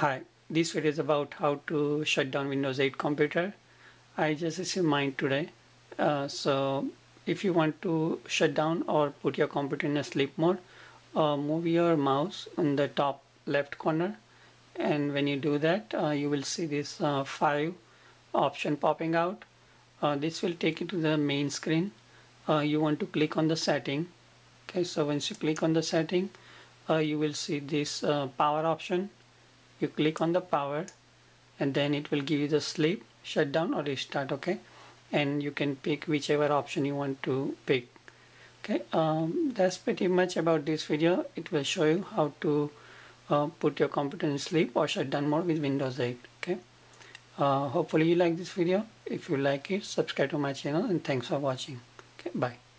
Hi, this video is about how to shut down Windows 8 computer. I just received mine today. Uh, so if you want to shut down or put your computer in a sleep mode, uh, move your mouse in the top left corner and when you do that uh, you will see this uh, five option popping out. Uh, this will take you to the main screen. Uh, you want to click on the setting. Okay, so once you click on the setting, you will see this power option you click on the power and then it will give you the sleep shutdown or restart okay? And you can pick whichever option you want to pick okay? Um, that's pretty much about this video. It will show you how to uh, put your computer in sleep or shutdown mode with Windows 8 okay? Uh, hopefully you like this video. If you like it subscribe to my channel and thanks for watching okay? Bye